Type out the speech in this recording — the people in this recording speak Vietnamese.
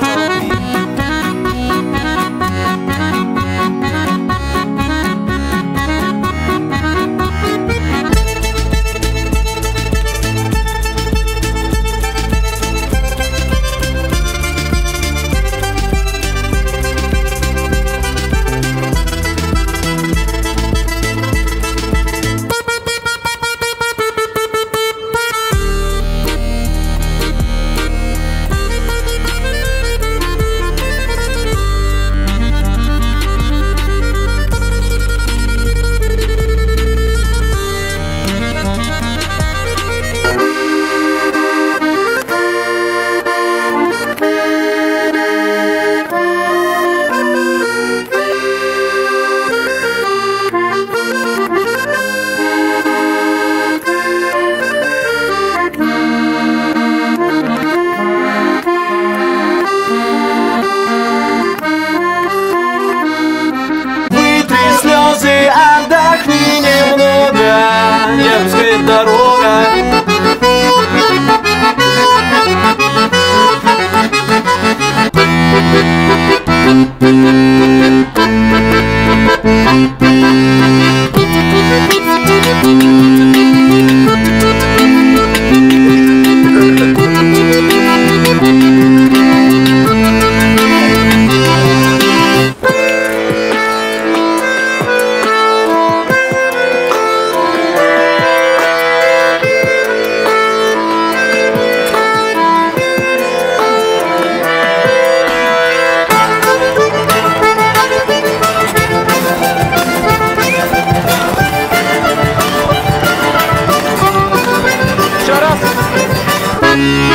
Bye. Yeah.